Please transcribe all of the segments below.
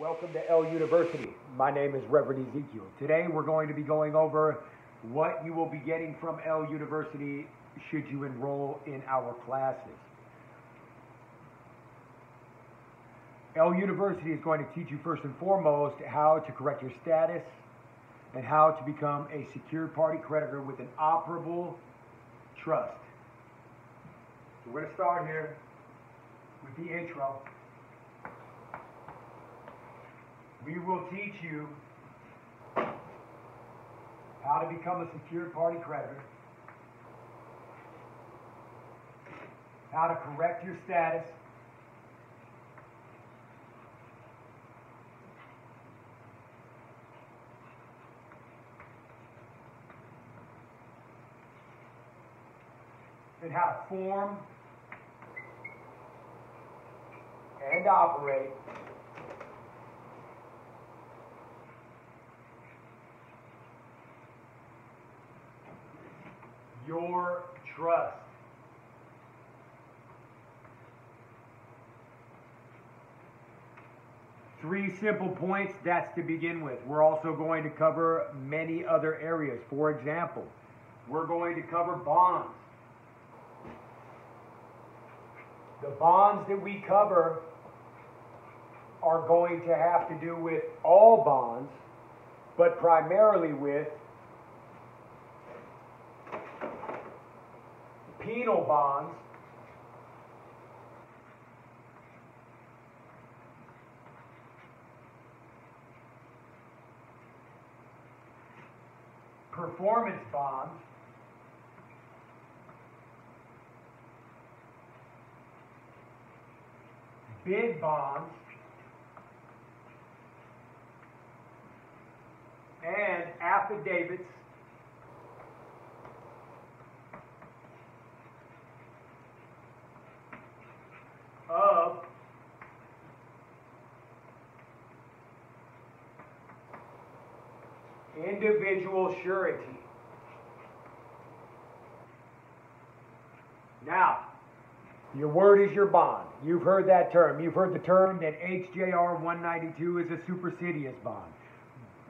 Welcome to EL University. My name is Reverend Ezekiel. Today we're going to be going over what you will be getting from EL University should you enroll in our classes. EL University is going to teach you first and foremost how to correct your status and how to become a secured party creditor with an operable trust. So we're going to start here with the intro. We will teach you how to become a secured party creditor, how to correct your status, and how to form and operate your trust. Three simple points, that's to begin with. We're also going to cover many other areas. For example, we're going to cover bonds. The bonds that we cover are going to have to do with all bonds, but primarily with penal bonds. Performance bonds. Bid bonds. And affidavits of individual surety. Now, your word is your bond. You've heard that term. You've heard the term that HJR 192 is a supersedeas bond.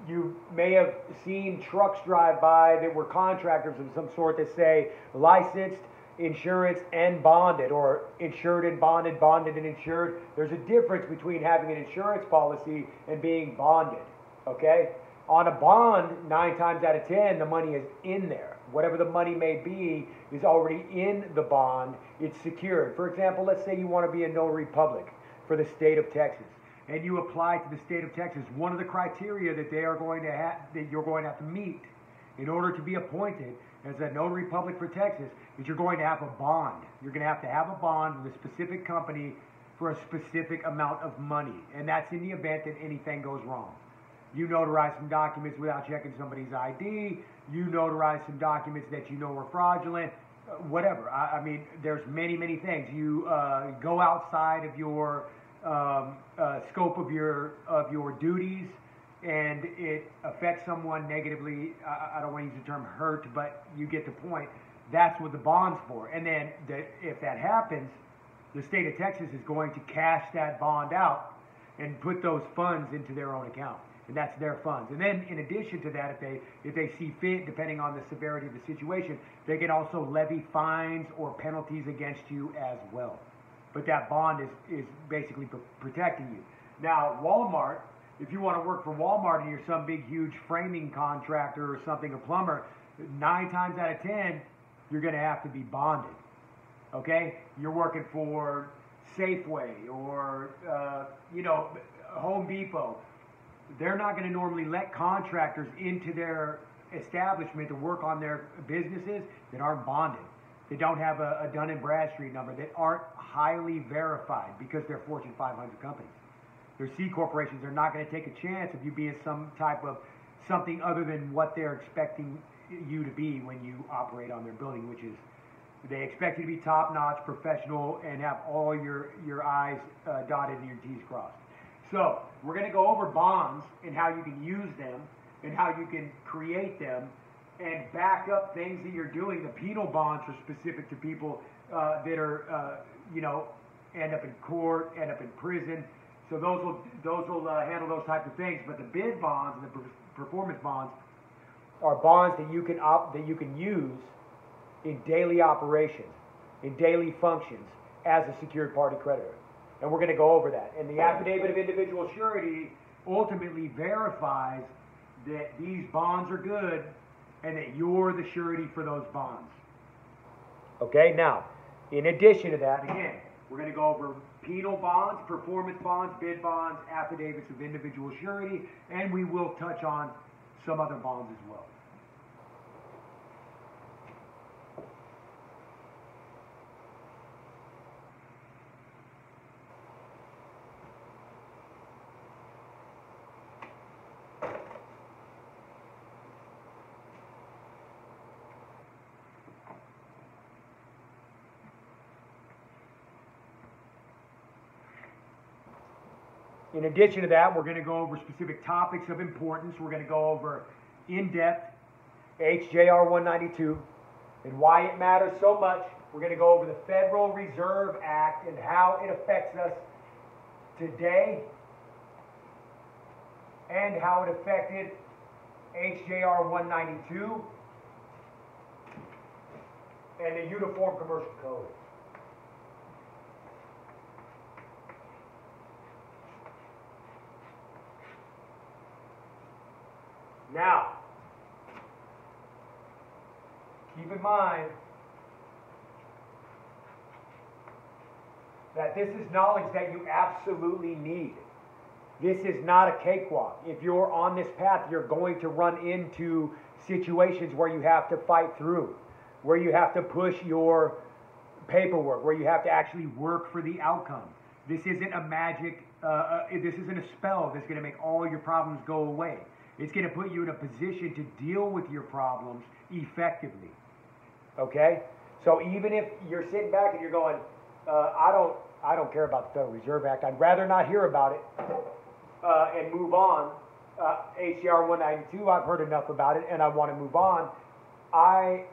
You may have seen trucks drive by that were contractors of some sort that say licensed insurance and bonded, or insured and bonded, bonded and insured. There's a difference between having an insurance policy and being bonded. Okay? On a bond, nine times out of ten, the money is in there. Whatever the money may be is already in the bond. It's secured. For example, let's say you want to be a notary public for the state of Texas, and you apply to the state of Texas. One of the criteria that they are going to have that you're going to have to meet in order to be appointed as a notary public for Texas is you're going to have a bond. You're going to have to have a bond with a specific company for a specific amount of money, and that's in the event that anything goes wrong. You notarize some documents without checking somebody's ID. You notarize some documents that you know are fraudulent. Uh, whatever. I, I, mean, there's many, many things. You uh, go outside of your um, uh, scope of your of your duties and it affects someone negatively, I, I don't want to use the term hurt, but you get the point. That's what the bond's for. And then the, if that happens, the state of Texas is going to cash that bond out and put those funds into their own account. And that's their funds. And then in addition to that, if they if they see fit, depending on the severity of the situation, they can also levy fines or penalties against you as well. But that bond is, is basically protecting you. Now, Walmart if you want to work for Walmart and you're some big, huge framing contractor or something, a plumber, nine times out of ten, you're going to have to be bonded. Okay? You're working for Safeway or, uh, you know, Home Depot. They're not going to normally let contractors into their establishment to work on their businesses that aren't bonded. They don't have a, a Dun and Bradstreet number that aren't highly verified because they're Fortune 500 companies. They're C corporations. They're not going to take a chance of you being some type of something other than what they're expecting you to be when you operate on their building, which is they expect you to be top notch, professional, and have all your your I's uh, dotted and your T's crossed. So we're going to go over bonds and how you can use them and how you can create them and back up things that you're doing. The penal bonds are specific to people uh, that are, uh, you know, end up in court, end up in prison, So those will those will uh, handle those types of things. But the bid bonds and the performance bonds are bonds that you can op- that you can use in daily operations, in daily functions as a secured party creditor. And we're going to go over that. And the affidavit of individual surety ultimately verifies that these bonds are good and that you're the surety for those bonds. Okay, now, in addition to that, again, we're going to go over penal bonds, performance bonds, bid bonds, affidavits of individual surety, and we will touch on some other bonds as well. In addition to that, we're going to go over specific topics of importance. We're going to go over in depth HJR 192 and why it matters so much. We're going to go over the Federal Reserve Act and how it affects us today and how it affected HJR 192 and the Uniform Commercial Code. Now, keep in mind that this is knowledge that you absolutely need. This is not a cakewalk. If you're on this path, you're going to run into situations where you have to fight through, where you have to push your paperwork, where you have to actually work for the outcome. This isn't a magic, uh, uh, this isn't a spell that's going to make all your problems go away. It's going to put you in a position to deal with your problems effectively. Okay? So even if you're sitting back and you're going, uh, I don't, I don't care about the Federal Reserve Act. I'd rather not hear about it uh, and move on. Uh, HJR 192, I've heard enough about it and I want to move on. I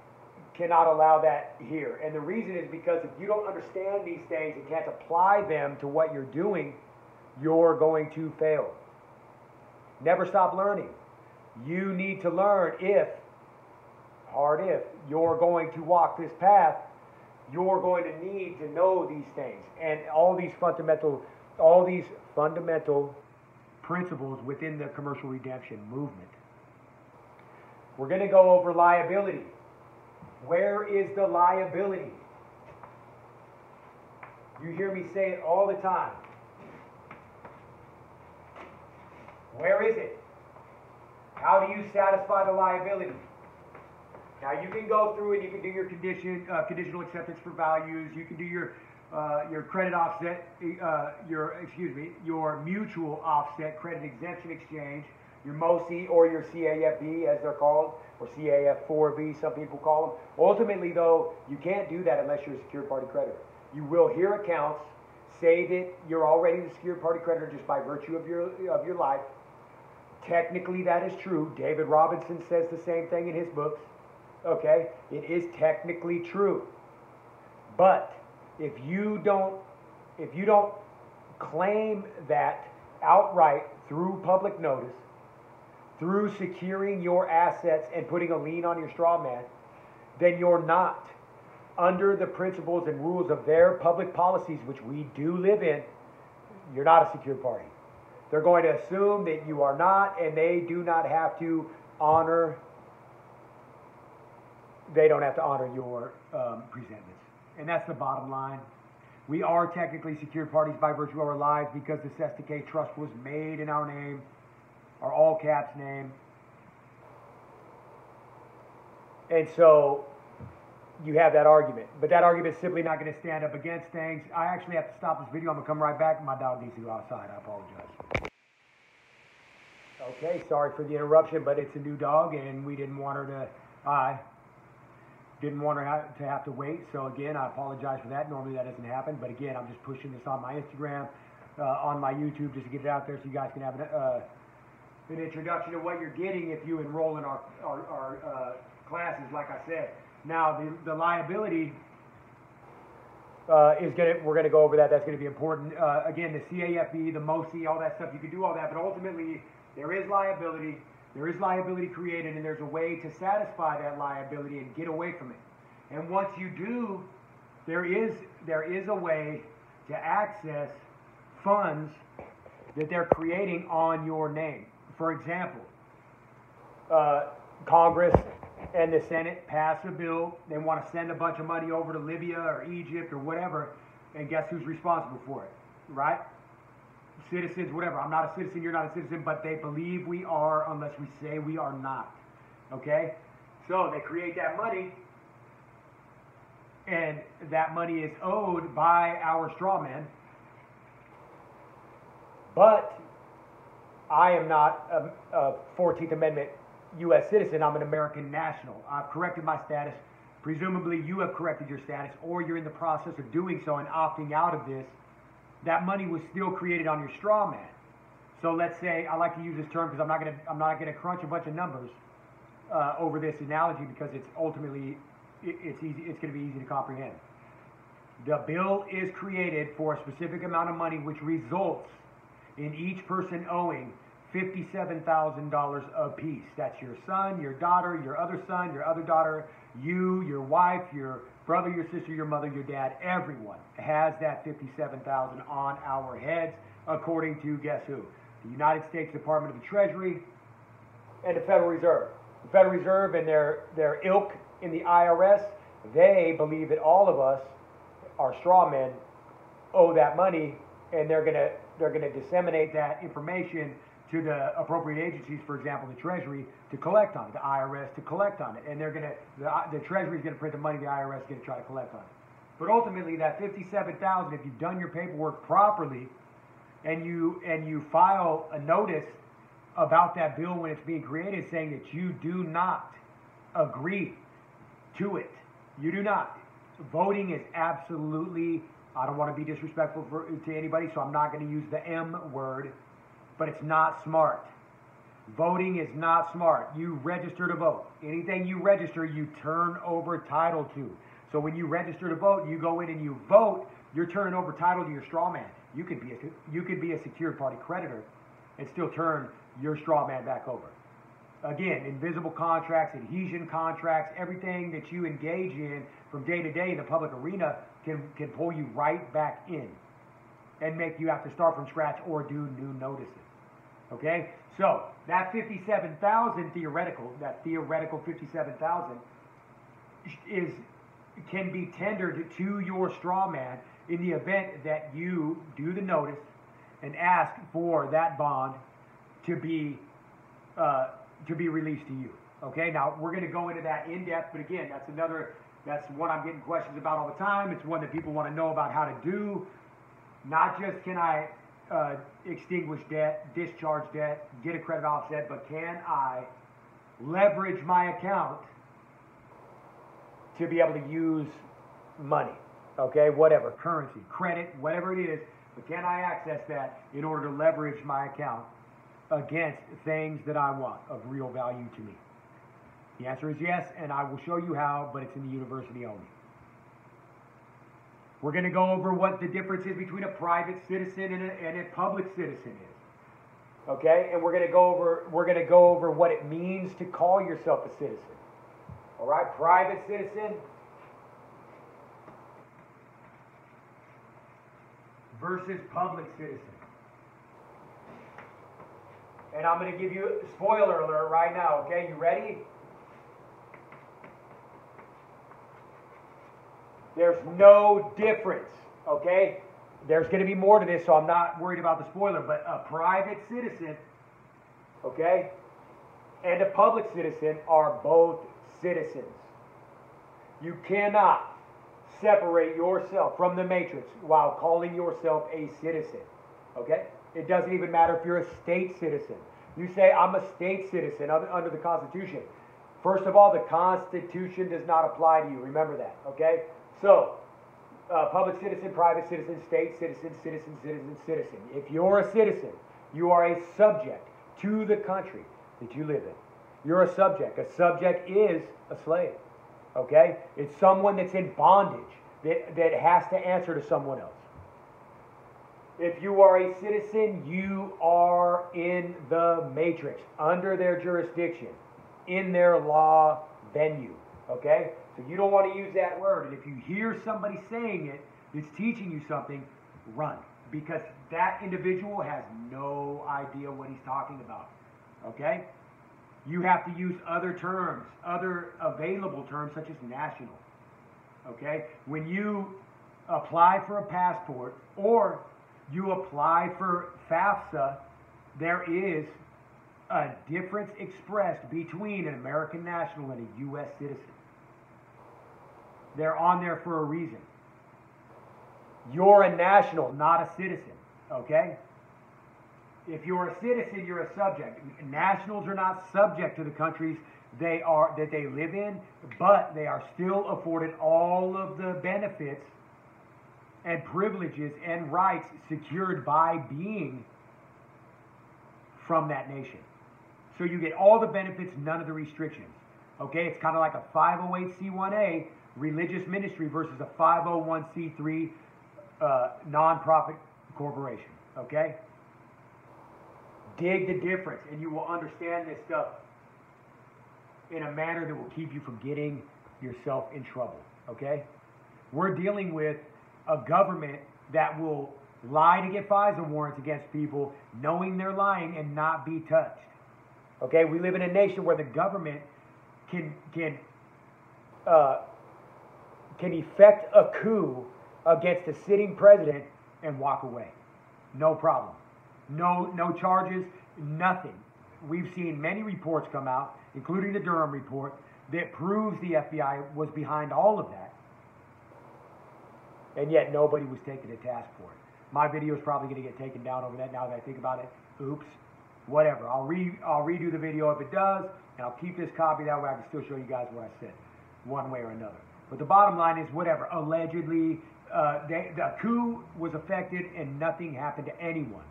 cannot allow that here. And the reason is because if you don't understand these things and can't apply them to what you're doing, you're going to fail. Never stop learning. You need to learn if, hard if, you're going to walk this path, you're going to need to know these things and all these fundamental, all these fundamental principles within the commercial redemption movement. We're going to go over liability. Where is the liability? You hear me say it all the time. Where is it? How do you satisfy the liability? Now you can go through and you can do your condition, uh, conditional acceptance for values. You can do your uh, your credit offset, uh, your excuse me, your mutual offset credit exemption exchange, your MOSI or your CAFB as they're called, or CAF4B some people call them. Ultimately, though, you can't do that unless you're a secured party creditor. You will hear accounts say that you're already the secured party creditor just by virtue of your of your life. Technically, that is true. David Robinson says the same thing in his books. Okay? It is technically true. But if you don't if you don't claim that outright through public notice, through securing your assets and putting a lien on your straw man, then you're not under the principles and rules of their public policies, which we do live in, you're not a secured party. They're going to assume that you are not, and they do not have to honor. They don't have to honor your um, presentments, and that's the bottom line. We are technically secured parties by virtue of our lives because the Cestui Que Trust was made in our name, our all caps name, and so you have that argument. But that argument is simply not going to stand up against things. I actually have to stop this video. I'm going to come right back. My dog needs to go outside. I apologize. Okay, sorry for the interruption, but it's a new dog, and we didn't want her to. I didn't want her to have to wait. So again, I apologize for that. Normally that doesn't happen, but again, I'm just pushing this on my Instagram, uh, on my YouTube, just to get it out there so you guys can have an, uh, an introduction to what you're getting if you enroll in our our, our uh, classes. Like I said. Now, the, the liability, uh, is gonna we're gonna go over that. That's gonna be important. Uh, again, the CAFE, the MOSI, all that stuff. You can do all that, but ultimately there is liability. There is liability created, and there's a way to satisfy that liability and get away from it. And once you do, there is there is a way to access funds that they're creating on your name. For example, uh, Congress and the Senate pass a bill. They want to send a bunch of money over to Libya or Egypt or whatever, and guess who's responsible for it? Right? Citizens, whatever. I'm not a citizen, you're not a citizen, but they believe we are unless we say we are not. Okay? So they create that money, and that money is owed by our straw man. But I am not a, a 14th Amendment U.S. citizen, I'm an American national. I've corrected my status. Presumably, you have corrected your status, or you're in the process of doing so and opting out of this. That money was still created on your straw man. So let's say I like to use this term because I'm not going to I'm not to crunch a bunch of numbers uh, over this analogy because it's ultimately it, it's easy it's going to be easy to comprehend. The bill is created for a specific amount of money, which results in each person owing $57,000 apiece. That's your son, your daughter, your other son, your other daughter, you, your wife, your brother, your sister, your mother, your dad, everyone has that 57,000 on our heads according to guess who? The United States Department of the Treasury and the Federal Reserve. The Federal Reserve and their their ilk in the IRS, they believe that all of us, our straw men, owe that money and they're going to they're going to disseminate that information to the appropriate agencies, for example, the Treasury, to collect on it, the IRS to collect on it, and they're going to the, uh, the Treasury is going to print the money, the IRS is going to try to collect on it. But ultimately, that fifty-seven thousand, if you've done your paperwork properly, and you and you file a notice about that bill when it's being created, saying that you do not agree to it, you do not. Voting is absolutely. I don't want to be disrespectful for, to anybody, so I'm not going to use the M word but it's not smart. Voting is not smart. You register to vote. Anything you register, you turn over title to. So when you register to vote, you go in and you vote, you're turning over title to your straw man. You could be a, you could be a secured party creditor and still turn your straw man back over. Again, invisible contracts, adhesion contracts, everything that you engage in from day to day in the public arena can, can pull you right back in and make you have to start from scratch or do new notices. Okay? So that 57,000 theoretical, that theoretical 57,000 is can be tendered to your straw man in the event that you do the notice and ask for that bond to be uh, to be released to you. Okay, now we're going to go into that in depth, but again, that's another that's one I'm getting questions about all the time. It's one that people want to know about how to do. Not just can I uh, extinguish debt, discharge debt, get a credit offset, but can I leverage my account to be able to use money? Okay, whatever, currency, credit, whatever it is, but can I access that in order to leverage my account against things that I want of real value to me? The answer is yes, and I will show you how, but it's in the university only. We're going to go over what the difference is between a private citizen and a, and a public citizen is. Okay, and we're going to go over we're going to go over what it means to call yourself a citizen. All right, private citizen versus public citizen. And I'm going to give you a spoiler alert right now. Okay, you ready? There's no difference, okay? There's going to be more to this, so I'm not worried about the spoiler, but a private citizen, okay, and a public citizen are both citizens. You cannot separate yourself from the matrix while calling yourself a citizen, okay? It doesn't even matter if you're a state citizen. You say, I'm a state citizen under the Constitution. First of all, the Constitution does not apply to you. Remember that, okay? So, uh, public citizen, private citizen, state citizen, citizen, citizen, citizen. If you're a citizen, you are a subject to the country that you live in. You're a subject. A subject is a slave. Okay? It's someone that's in bondage that, that has to answer to someone else. If you are a citizen, you are in the matrix, under their jurisdiction, in their law venue. Okay? So you don't want to use that word. And if you hear somebody saying it that's teaching you something, run. Because that individual has no idea what he's talking about. Okay? You have to use other terms, other available terms such as national. Okay? When you apply for a passport or you apply for FAFSA, there is a difference expressed between an American national and a U.S. citizen. They're on there for a reason. You're a national, not a citizen, okay? If you're a citizen, you're a subject. Nationals are not subject to the countries they are that they live in, but they are still afforded all of the benefits and privileges and rights secured by being from that nation. So you get all the benefits, none of the restrictions. Okay, it's kind of like a 508c1a religious ministry versus a 501c3 uh, nonprofit corporation. Okay? Dig the difference, and you will understand this stuff in a manner that will keep you from getting yourself in trouble. Okay? We're dealing with a government that will lie to get FISA warrants against people, knowing they're lying and not be touched. Okay? We live in a nation where the government can can uh, can effect a coup against a sitting president and walk away. No problem. No, no charges, nothing. We've seen many reports come out, including the Durham report, that proves the FBI was behind all of that. And yet nobody was taken to task for it. My video is probably going to get taken down over that now that I think about it. Oops. Whatever. I'll re I'll redo the video if it does, and I'll keep this copy that way I can still show you guys what I said, one way or another. But the bottom line is whatever. Allegedly, uh, they, the coup was affected and nothing happened to anyone.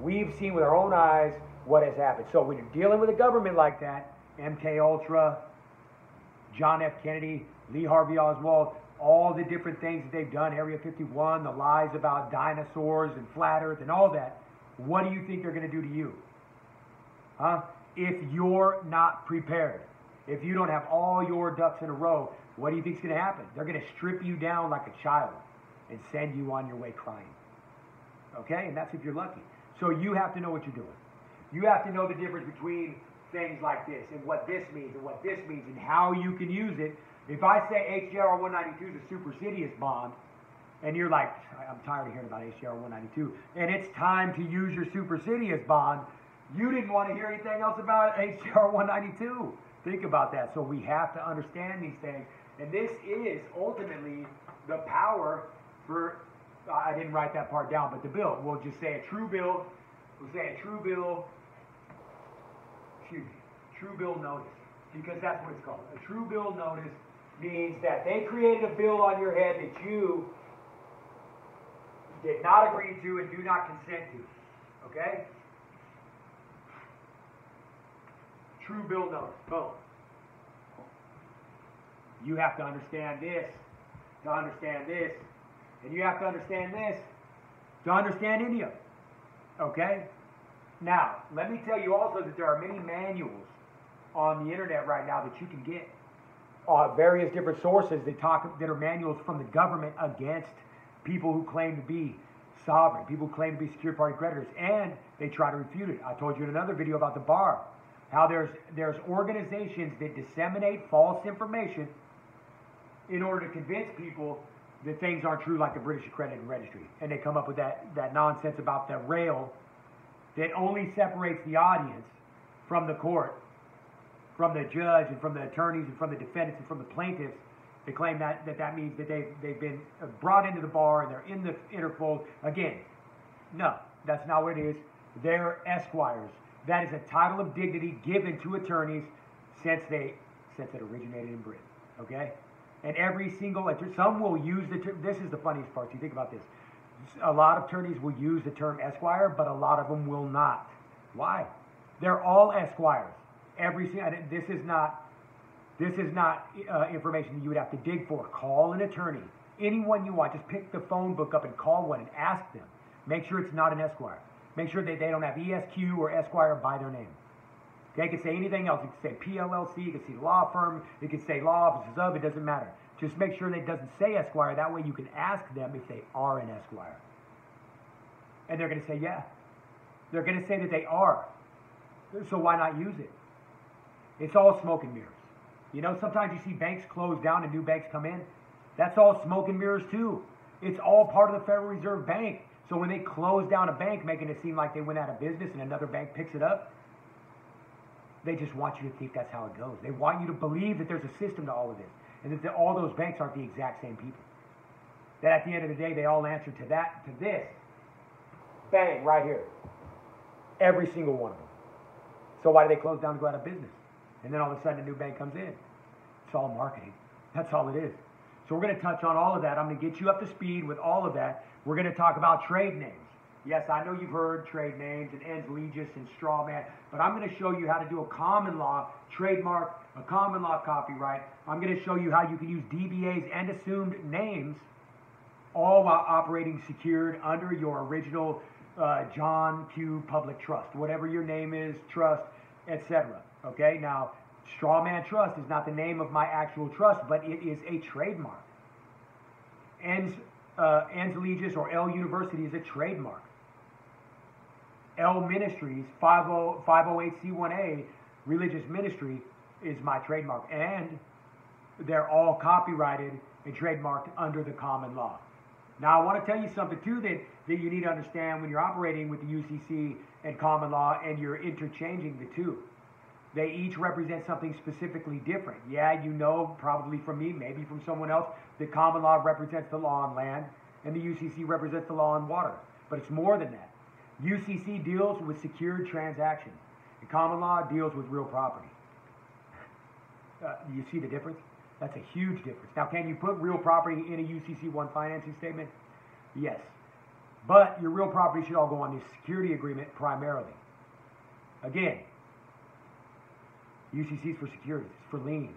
We've seen with our own eyes what has happened. So when you're dealing with a government like that, MK Ultra, John F. Kennedy, Lee Harvey Oswald, all the different things that they've done, Area 51, the lies about dinosaurs and flat Earth and all that, what do you think they're going to do to you? Huh? If you're not prepared, if you don't have all your ducks in a row, what do you think is going to happen? They're going to strip you down like a child and send you on your way crying. Okay? And that's if you're lucky. So you have to know what you're doing. You have to know the difference between things like this and what this means and what this means and how you can use it. If I say HJR 192 is a supersedeas bond, and you're like, I'm tired of hearing about HJR 192, and it's time to use your supersedeas bond, you didn't want to hear anything else about HJR 192. Think about that. So we have to understand these things and this is ultimately the power for, I didn't write that part down, but the bill. We'll just say a true bill. We'll say a true bill, excuse me, true bill notice. Because that's what it's called. A true bill notice means that they created a bill on your head that you did not agree to and do not consent to. Okay? True bill notice. Boom. You have to understand this to understand this. And you have to understand this to understand it. Okay? Now, let me tell you also that there are many manuals on the internet right now that you can get. Uh, various different sources that talk that are manuals from the government against people who claim to be sovereign, people who claim to be secure party creditors, and they try to refute it. I told you in another video about the bar, how there's there's organizations that disseminate false information in order to convince people that things aren't true like the British Accredited Registry. And they come up with that, that nonsense about the rail that only separates the audience from the court, from the judge and from the attorneys and from the defendants and from the plaintiffs. They claim that that, that means that they've, they've been brought into the bar and they're in the interfold. Again, no, that's not what it is. They're esquires. That is a title of dignity given to attorneys since they since it originated in Britain. Okay? and every single attorney, some will use the term. This is the funniest part. You think about this. A lot of attorneys will use the term esquire, but a lot of them will not. Why? They're all esquires. Every this is not this is not uh, information you would have to dig for. Call an attorney. anyone you want. Just pick the phone book up and call one and ask them. Make sure it's not an Esquire. Make sure that they don't have ESQ or Esquire by their name. Okay, could say anything else. It can say PLLC, it can say law firm, it can say law offices of, it doesn't matter. Just make sure that it doesn't say Esquire. That way you can ask them if they are an Esquire. And they're going to say, yeah. They're going to say that they are. So why not use it? It's all smoke and mirrors. You know, sometimes you see banks close down and new banks come in. That's all smoke and mirrors too. It's all part of the Federal Reserve Bank. So when they close down a bank, making it seem like they went out of business and another bank picks it up, they just want you to think that's how it goes. They want you to believe that there's a system to all of this and that the, all those banks aren't the exact same people. That at the end of the day, they all answer to that, to this. Bang, right here. Every single one of them. So why do they close down and go out of business? And then all of a sudden a new bank comes in. It's all marketing. That's all it is. So we're going to touch on all of that. I'm going to get you up to speed with all of that. We're going to talk about trade names. Yes, I know you've heard trade names and ens legis and strawman, but I'm going to show you how to do a common law trademark, a common law copyright. I'm going to show you how you can use DBAs and assumed names, all while operating secured under your original uh, John Q. Public Trust, whatever your name is, trust, etc. Okay, now Strawman Trust is not the name of my actual trust, but it is a trademark. Ens, uh, Ens Legis or EL University is a trademark. EL Ministries, 508C1A, religious ministry, is my trademark. And they're all copyrighted and trademarked under the common law. Now, I want to tell you something, too, that, that you need to understand when you're operating with the UCC and common law and you're interchanging the two. They each represent something specifically different. Yeah, you know, probably from me, maybe from someone else, the common law represents the law on land and the UCC represents the law on water. But it's more than that. UCC deals with secured transactions, and common law deals with real property. Uh, you see the difference? That's a huge difference. Now, can you put real property in a UCC 1 financing statement? Yes. But your real property should all go on the security agreement primarily. Again, UCCs for securities, for liens,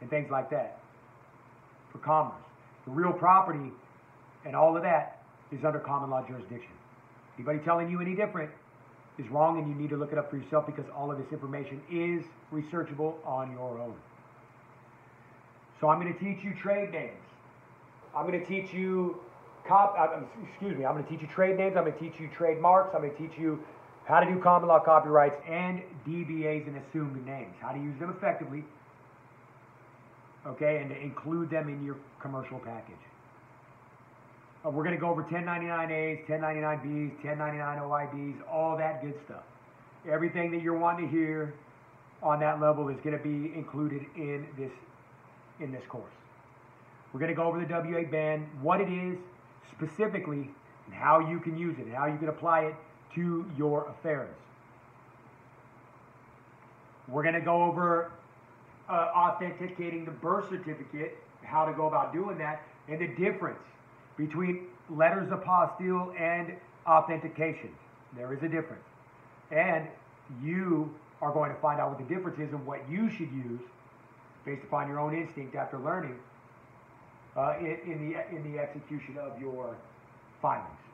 and things like that, for commerce. The real property and all of that is under common law jurisdiction. Anybody telling you any different is wrong, and you need to look it up for yourself because all of this information is researchable on your own. So I'm going to teach you trade names. I'm going to teach you cop. Uh, excuse me. I'm going to teach you trade names. I'm going to teach you trademarks. I'm going to teach you how to do common law copyrights and DBAs and assumed names. How to use them effectively. Okay, and to include them in your commercial package. Uh, we're going to go over 1099As, 1099Bs, 1099 OIDs, all that good stuff. Everything that you're wanting to hear on that level is going to be included in this in this course. We're going to go over the W8 BEN, what it is specifically, and how you can use it, and how you can apply it to your affairs. We're going to go over uh, authenticating the birth certificate, how to go about doing that, and the difference between letters apostille and authentication. There is a difference. And you are going to find out what the difference is and what you should use based upon your own instinct after learning uh, in, in, the, in the execution of your findings.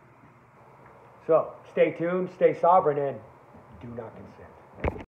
So stay tuned, stay sovereign, and do not consent.